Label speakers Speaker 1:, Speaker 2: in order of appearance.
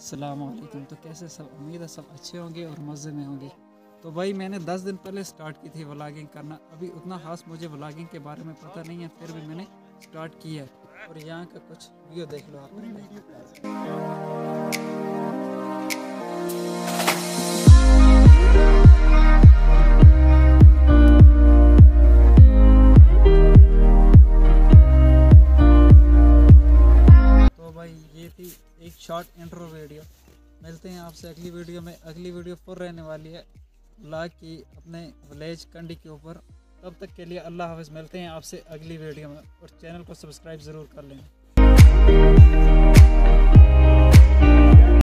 Speaker 1: अलैक्म तो कैसे सब, उम्मीद है सब अच्छे होंगे और मज़े में होंगे। तो भाई मैंने 10 दिन पहले स्टार्ट की थी व्लागिंग करना। अभी उतना खास मुझे व्लागिंग के बारे में पता नहीं है, फिर भी मैंने स्टार्ट किया है। और यहाँ का कुछ व्यू देख लो आप। एक शॉर्ट इंट्रो वीडियो मिलते हैं आपसे अगली वीडियो में। अगली वीडियो फुल रहने वाली है। ला की अपने विलेज कंडी के ऊपर। तब तक के लिए अल्लाह हाफिज़। मिलते हैं आपसे अगली वीडियो में। और चैनल को सब्सक्राइब ज़रूर कर लें।